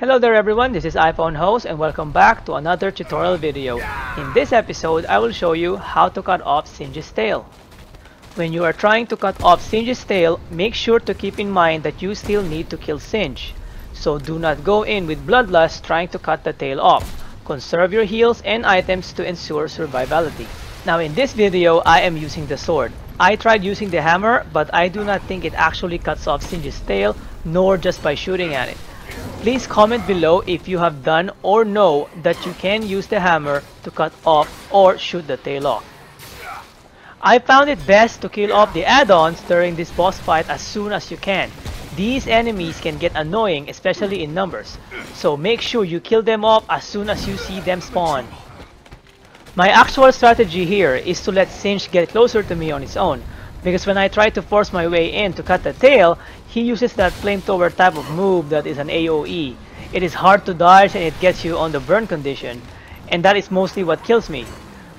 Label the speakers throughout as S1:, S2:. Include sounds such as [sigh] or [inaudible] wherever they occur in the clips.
S1: Hello there everyone, this is IPawnHoes and welcome back to another tutorial video. In this episode, I will show you how to cut off Singe's tail. When you are trying to cut off Singe's tail, make sure to keep in mind that you still need to kill Singe. So do not go in with bloodlust trying to cut the tail off. Conserve your heals and items to ensure survivability. Now in this video, I am using the sword. I tried using the hammer, but I do not think it actually cuts off Singe's tail, nor just by shooting at it. Please comment below if you have done or know that you can use the hammer to cut off or shoot the tail off. I found it best to kill off the add-ons during this boss fight as soon as you can. These enemies can get annoying especially in numbers, so make sure you kill them off as soon as you see them spawn. My actual strategy here is to let Singe get closer to me on his own, because when I try to force my way in to cut the tail, he uses that flamethrower type of move that is an AoE. It is hard to dodge and it gets you on the burn condition, and that is mostly what kills me.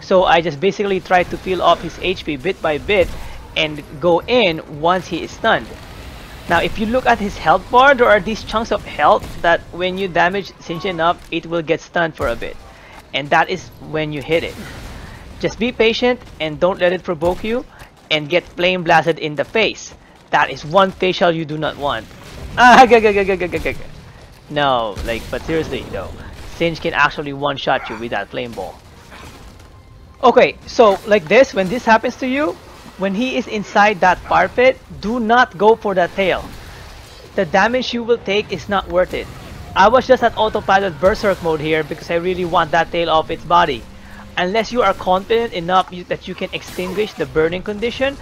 S1: So I just basically try to peel off his HP bit by bit and go in once he is stunned. Now if you look at his health bar, there are these chunks of health that when you damage Singe enough, it will get stunned for a bit. And that is when you hit it. Just be patient and don't let it provoke you and get flame blasted in the face. That is one facial you do not want. [laughs] Ah, no, like, but seriously though, Singe can actually one-shot you with that flame ball. Okay, so like this, when this happens to you, when he is inside that fire pit, do not go for that tail. The damage you will take is not worth it. I was just at autopilot berserk mode here because I really want that tail off its body. Unless you are confident enough that you can extinguish the burning condition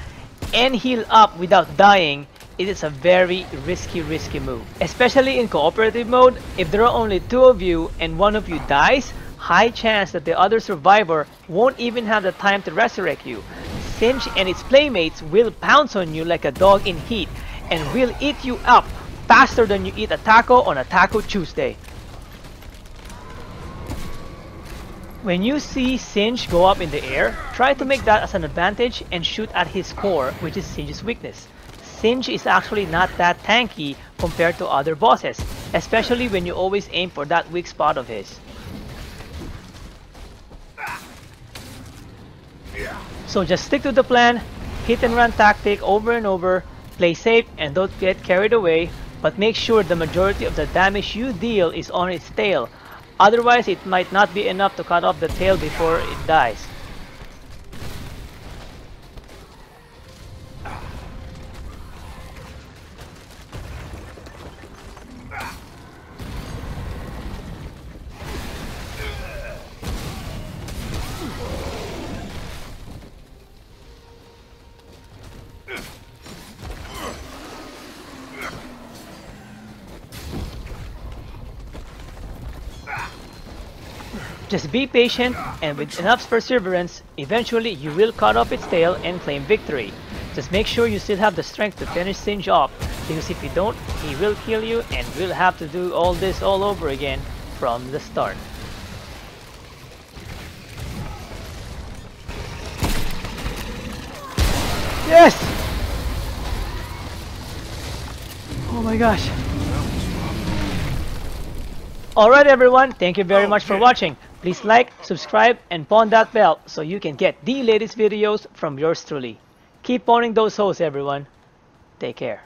S1: and heal up without dying, it is a very risky risky move. Especially in cooperative mode, if there are only two of you and one of you dies, high chance that the other survivor won't even have the time to resurrect you. Singe and its playmates will pounce on you like a dog in heat and will eat you up faster than you eat a taco on a Taco Tuesday. When you see Singe go up in the air, try to make that as an advantage and shoot at his core, which is Singe's weakness. Singe is actually not that tanky compared to other bosses, especially when you always aim for that weak spot of his. So just stick to the plan, hit and run tactic over and over, play safe and don't get carried away, but make sure the majority of the damage you deal is on its tail, otherwise it might not be enough to cut off the tail before it dies. Just be patient and with enough perseverance, eventually you will cut off its tail and claim victory. Just make sure you still have the strength to finish Singe off, because if you don't, he will kill you and we'll have to do all this all over again from the start. Yes! Oh my gosh. Alright everyone, thank you very much for watching. Please like, subscribe, and pawn that bell so you can get the latest videos from yours truly. Keep pawning those hoes everyone. Take care.